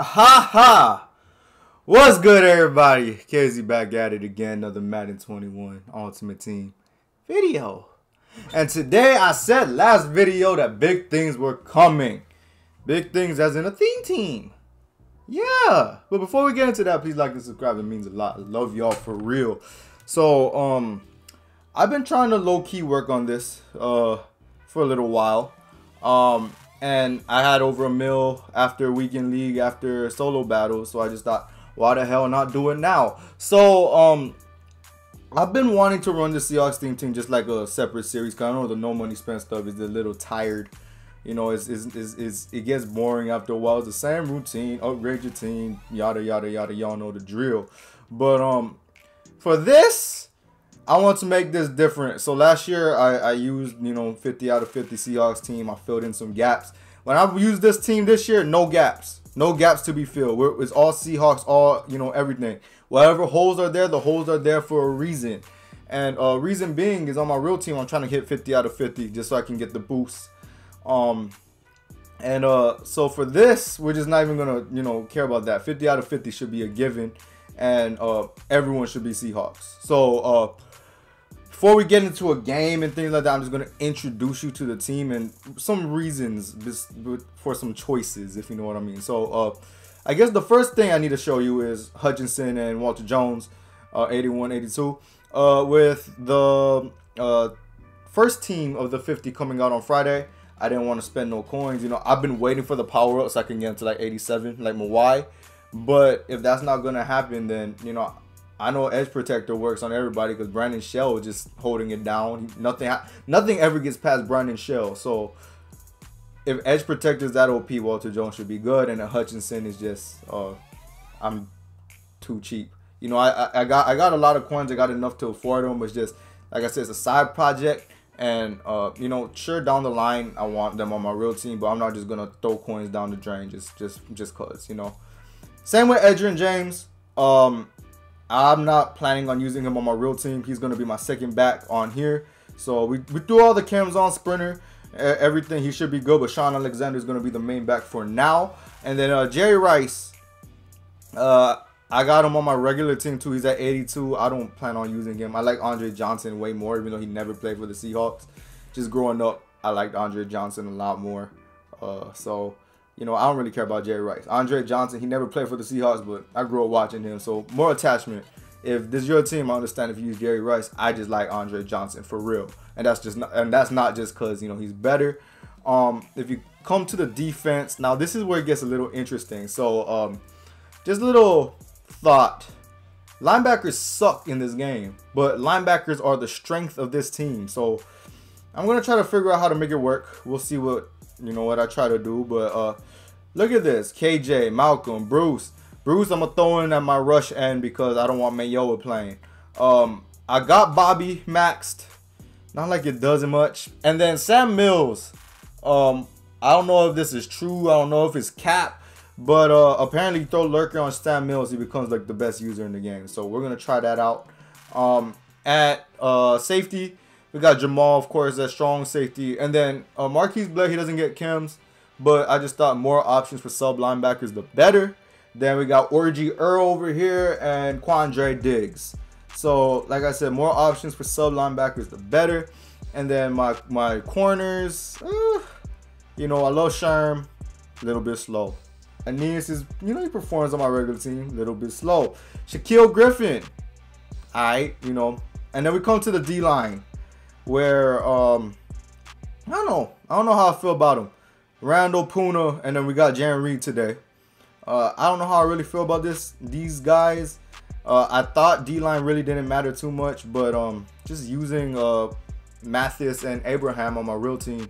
Ha ha! What's good, everybody? Casey back at it again. Another Madden 21 Ultimate Team video. And today I said last video that big things were coming. Big things as in a theme team. Yeah. But before we get into that, please like and subscribe. It means a lot. Love y'all for real. So, um, I've been trying to low-key work on this uh, for a little while. Um, and I had over a mil after weekend league after solo battle, so I just thought, why the hell not do it now? So um, I've been wanting to run the Seahawks theme team just like a separate series. Cause I know the no money spent stuff is a little tired. You know, it's, it's, it's, it's, it gets boring after a while. It's the same routine, upgrade your team, yada yada yada. Y'all know the drill. But um, for this, I want to make this different. So last year I, I used, you know, 50 out of 50 Seahawks team. I filled in some gaps. When I used this team this year, no gaps. No gaps to be filled. We're, it's all Seahawks, all, you know, everything. Whatever holes are there, the holes are there for a reason. And uh, reason being is on my real team, I'm trying to hit 50 out of 50 just so I can get the boost. Um, and uh, so for this, we're just not even going to, you know, care about that. 50 out of 50 should be a given. And uh, everyone should be Seahawks. So, uh, before we get into a game and things like that, I'm just to introduce you to the team and some reasons for some choices, if you know what I mean. So, uh, I guess the first thing I need to show you is Hutchinson and Walter Jones, uh, 81 82. Uh, with the uh, first team of the 50 coming out on Friday, I didn't want to spend no coins. You know, I've been waiting for the power up so I can get into like 87, like Mawae. But if that's not to happen, then, you know, I know Edge Protector works on everybody because Brandon Shell is just holding it down. Nothing, nothing ever gets past Brandon Shell. So if Edge Protector is that OP, Walter Jones should be good, and Hutchinson is just, uh, I'm too cheap. You know, I, I got I got a lot of coins. I got enough to afford them. It's just like I said, it's a side project, and uh, you know, sure down the line I want them on my real team, but I'm not just gonna throw coins down the drain just just just cause you know. Same with Edgerrin James. Um, I'm not planning on using him on my real team. He's going to be my second back on here. So we, we threw all the chems on Sprinter. Everything, he should be good. But Shaun Alexander is going to be the main back for now. And then uh, Jerry Rice. Uh, I got him on my regular team too. He's at 82. I don't plan on using him. I like Andre Johnson way more, even though he never played for the Seahawks. Just growing up, I liked Andre Johnson a lot more. Uh, so you know, I don't really care about Jerry Rice. Andre Johnson, he never played for the Seahawks, but I grew up watching him. So more attachment. If this is your team, I understand if you use Jerry Rice. I just like Andre Johnson for real. And that's just not, and that's not just because, you know, he's better. Um, if you come to the defense, now this is where it gets a little interesting. So um, just a little thought. Linebackers suck in this game, but linebackers are the strength of this team. So I'm gonna try to figure out how to make it work. We'll see what you know what I try to do. But uh, look at this. KJ, Malcolm, Bruce. Bruce, I'm going to throw in at my rush end because I don't want Mayo playing. Um, I got Bobby maxed. Not like it doesn't much. And then Sam Mills. Um, I don't know if this is true. I don't know if it's cap. But uh, apparently, throw Lurker on Sam Mills, he becomes like the best user in the game. So we're gonna try that out. Um, at uh, safety, we got Jamal, of course, that strong safety. And then uh, Marquise Blair, he doesn't get chems. But I just thought more options for sub linebackers, the better. Then we got Orgy Earl over here and Quandre Diggs. So, like I said, more options for sub linebackers, the better. And then my, my corners, uh, you know, I love Sherm, a little bit slow. Aeneas is, you know, he performs on my regular team, a little bit slow. Shaquill Griffin, all right, you know. And then we come to the D line where um I don't know. I don't know how I feel about him. Randall Puna, and then we got Jarran Reed today. Uh, I don't know how I really feel about this. These guys, uh, I thought D line really didn't matter too much, but um, just using uh, Mathis and Abraham on my real team,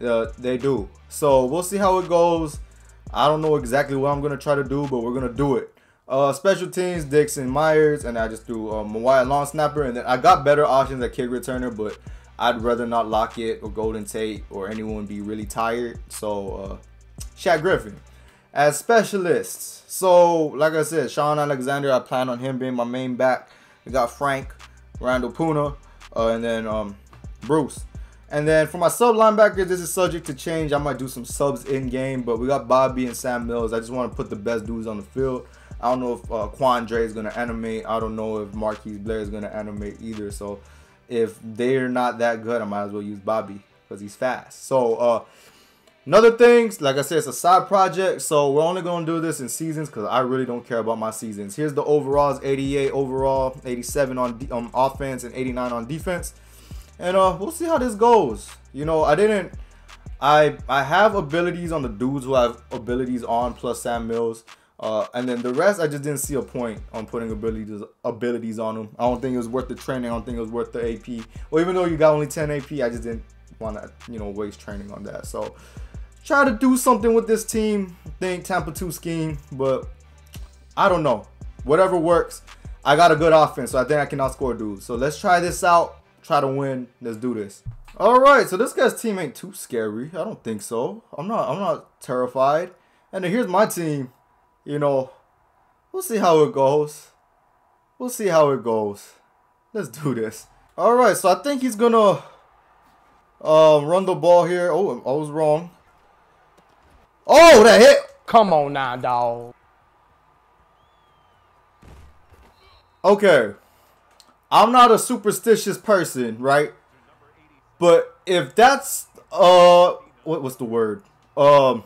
uh, they do. So we'll see how it goes. I don't know exactly what I'm gonna try to do, but we're gonna do it. Uh, special teams, Dickson Myers, and I just do um, Mawae long snapper, and then I got better options at kick returner, but I'd rather not Lockett or Golden Tate or anyone be really tired. So, uh, Shaq Griffin as specialists. So, like I said, Shaun Alexander, I plan on him being my main back. We got Frank, Randall Puna, uh, and then um, Bruce. And then for my sub linebackers, this is subject to change. I might do some subs in game, but we got Bobby and Sam Mills. I just want to put the best dudes on the field. I don't know if uh, Quandre is going to animate. I don't know if Marquise Blair is going to animate either. So if they're not that good, I might as well use Bobby because he's fast. So uh, another thing, like I said, it's a side project. So we're only going to do this in seasons because I really don't care about my seasons. Here's the overalls, 88 overall, 87 on um, offense, and 89 on defense and uh, we'll see how this goes. You know, I didn't. I I have abilities on the dudes who have abilities on plus Sam Mills. Uh, and then the rest, I just didn't see a point on putting abilities abilities on them. I don't think it was worth the training. I don't think it was worth the AP. Well, even though you got only 10 AP, I just didn't want to, you know, waste training on that. So try to do something with this team. Think Tampa 2 scheme, but I don't know. Whatever works. I got a good offense, so I think I can outscore dudes. So let's try this out try to win. Let's do this. All right, so this guy's team ain't too scary. I don't think so. I'm not. I'm not terrified. And here's my team. You know, we'll see how it goes. We'll see how it goes. Let's do this. All right, so I think he's gonna uh, run the ball here. Oh, I was wrong. Oh, that hit. Come on now, dog. Okay. I'm not a superstitious person, right? But if that's uh what was the word? Um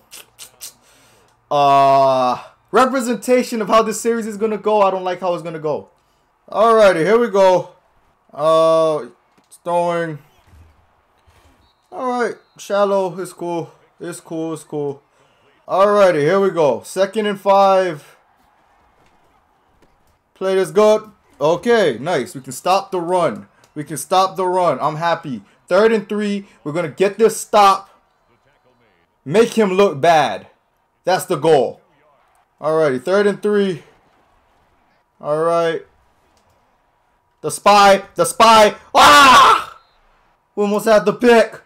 uh representation of how this series is gonna go, I don't like how it's gonna go. Alrighty, here we go. Uh throwing Alright, shallow is cool. It's cool, it's cool. Alrighty, here we go. Second and five. Play this good. Okay, nice. We can stop the run. We can stop the run. I'm happy. Third and three. We're going to get this stop. Make him look bad. That's the goal. Alrighty, third and three. Alright. The spy. The spy. Ah! We almost had the pick.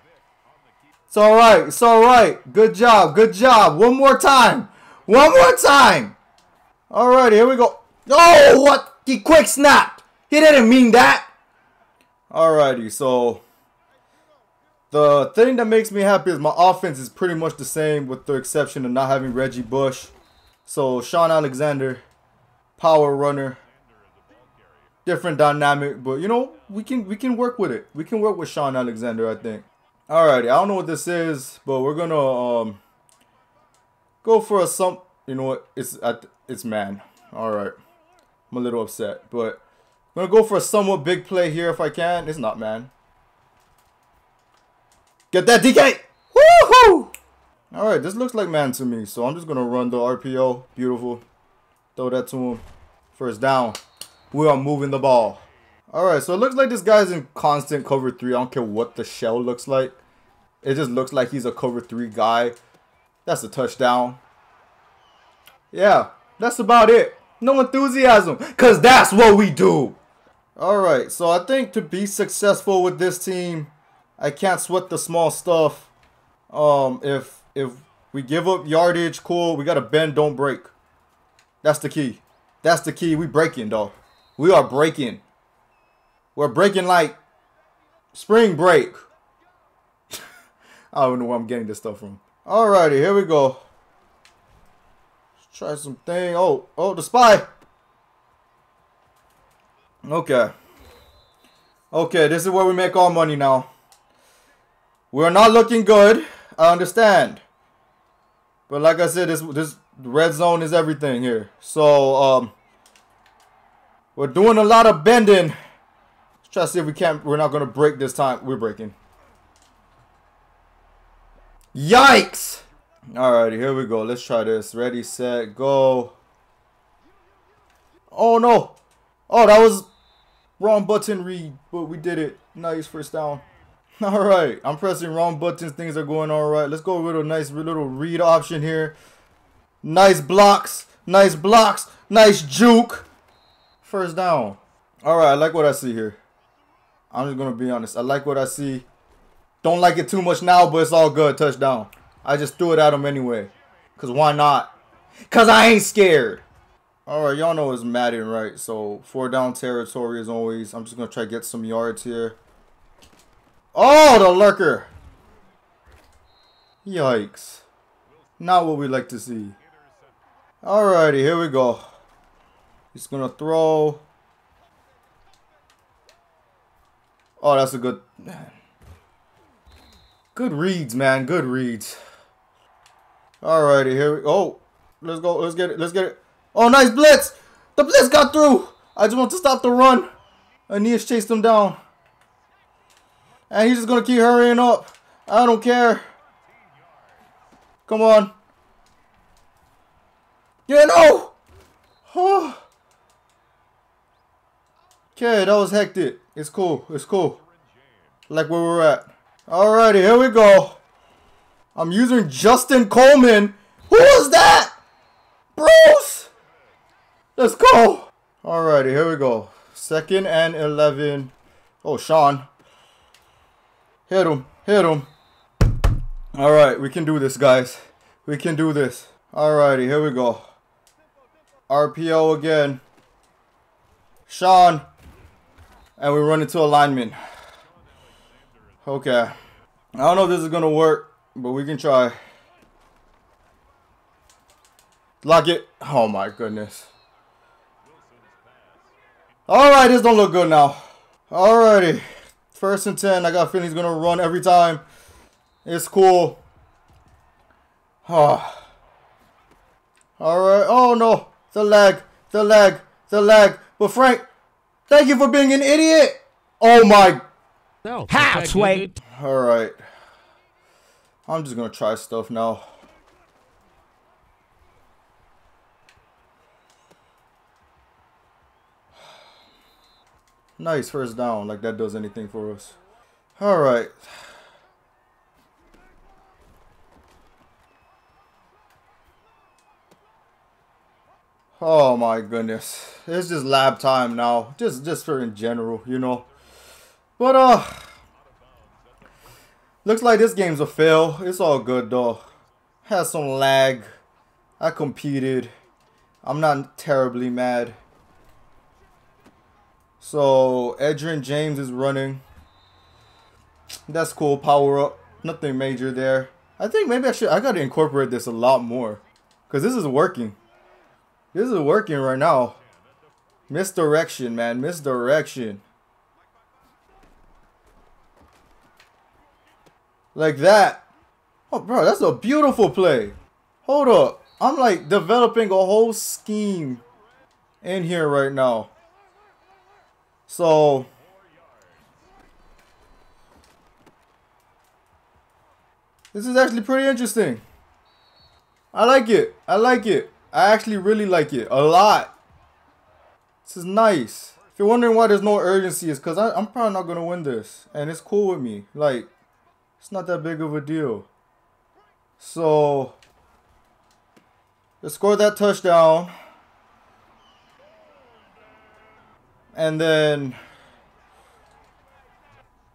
It's alright. It's alright. Good job. Good job. One more time. One more time. Alrighty, here we go. Oh, what? He quick snapped. He didn't mean that. Alrighty, so the thing that makes me happy is my offense is pretty much the same with the exception of not having Reggie Bush. So Shaun Alexander, power runner, different dynamic, but you know, we can we can work with it. We can work with Shaun Alexander, I think. Alrighty, I don't know what this is, but we're gonna um go for a some you know what it's it's man. Alright. I'm a little upset, but I'm to go for a somewhat big play here if I can. It's not, man. Get that DK! Alright, this looks like man to me, so I'm just going to run the RPO. Beautiful. Throw that to him. First down. We are moving the ball. Alright, so it looks like this guy's in constant cover 3. I don't care what the shell looks like. It just looks like he's a cover 3 guy. That's a touchdown. Yeah, that's about it. No enthusiasm. Because that's what we do. Alright, so I think to be successful with this team, I can't sweat the small stuff. Um, if if we give up yardage, cool. We got to bend, don't break. That's the key. That's the key. We breaking, though. We are breaking. We're breaking like spring break. I don't know where I'm getting this stuff from. Alrighty, here we go. Try something. Oh, oh, the spy. Okay. Okay, this is where we make our money now. We're not looking good. I understand. But like I said, this this red zone is everything here. So um we're doing a lot of bending. Let's try to see if we can't we're not gonna break this time. We're breaking. Yikes! Alrighty, here we go. Let's try this. Ready, set, go. Oh no! Oh, that was wrong button read, but we did it. Nice first down. Alright, I'm pressing wrong buttons. Things are going alright. Let's go with a nice little read option here. Nice blocks. Nice blocks. Nice juke. First down. Alright, I like what I see here. I'm just to be honest. I like what I see. Don't like it too much now, but it's all good. Touchdown. I just threw it at him anyway. Because why not? Because I ain't scared. Alright, y'all know it's Madden, right? So, four down territory as always. I'm just to try to get some yards here. Oh, the lurker. Yikes. Not what we like to see. Alrighty, here we go. He's gonna throw. Oh, that's a good... Good reads, man. Good reads. Alrighty, here we Oh, let's go. Let's get it. Let's get it. Oh, nice blitz. The blitz got through. I just want to stop the run. Aeneas chased him down. And he's just going to keep hurrying up. I don't care. Come on. Yeah, no. Okay, that was hectic. It's cool. It's cool. Like where we're at. Alrighty, here we go. I'm using Justin Coleman. Who was that? Bruce! Let's go. Alrighty, here we go. Second and 11. Oh, Shaun. Hit him. Hit him. Alright, we can do this, guys. We can do this. Alrighty, here we go. RPO again. Shaun. And we run into alignment. Okay. I don't know if this is going to work, but we can try. Lock it. Oh my goodness. Alright, this don't look good now. Alrighty. First and 10. I got a feeling he's going to run every time. It's cool. Ah. Oh. Alright. Oh no. The leg. The leg. The leg. But Frank, thank you for being an idiot. Oh my. Half sway. Alright. I'm just going to try stuff now. Nice first down, like that does anything for us. All right. Oh my goodness. It's just lab time now. Just just for in general, you know. But uh looks like this game's a fail. It's all good though. Had some lag. I competed. I'm not terribly mad. So Edgerrin James is running. That's cool. Power up. Nothing major there. I think maybe I should. I gotta incorporate this a lot more, cause this is working. This is working right now. Misdirection, man. Misdirection. Like that. Oh, bro, that's a beautiful play. Hold up. I'm like developing a whole scheme in here right now. So this is actually pretty interesting. I like it. I like it. I actually really like it a lot. This is nice. If you're wondering why there's no urgency, it's because I'm probably not going to win this. And it's cool with me. Like, it's not that big of a deal. So, let's score that touchdown. And then,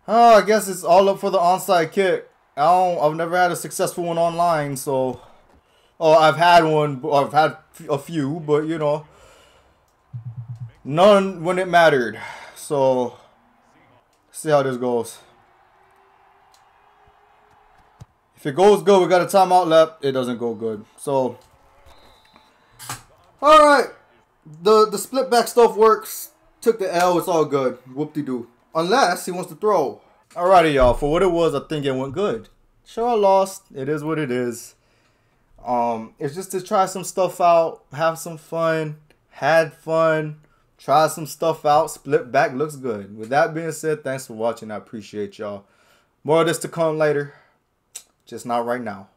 oh, I guess it's all up for the onside kick. I don't, I've never had a successful one online, so, oh, I've had one, I've had a few, but you know, none when it mattered. So, see how this goes. If it goes good, we got a timeout left. It doesn't go good. So, all right, the the split back stuff works. Took the L. It's all good. Whoop-de-doo. Unless he wants to throw. Alrighty, y'all. For what it was, I think it went good. Sure, I lost. It is what it is. Um, it's just to try some stuff out, have some fun, had fun, try some stuff out. Split back looks good. With that being said, thanks for watching. I appreciate y'all. More of this to come later. Just not right now.